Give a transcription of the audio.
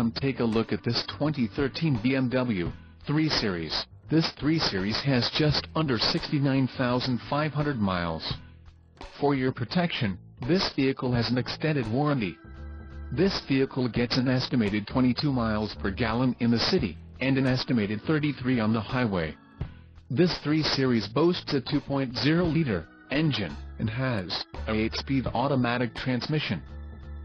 come take a look at this 2013 BMW 3 Series. This 3 Series has just under 69,500 miles. For your protection, this vehicle has an extended warranty. This vehicle gets an estimated 22 miles per gallon in the city, and an estimated 33 on the highway. This 3 Series boasts a 2.0-liter engine, and has a 8-speed automatic transmission.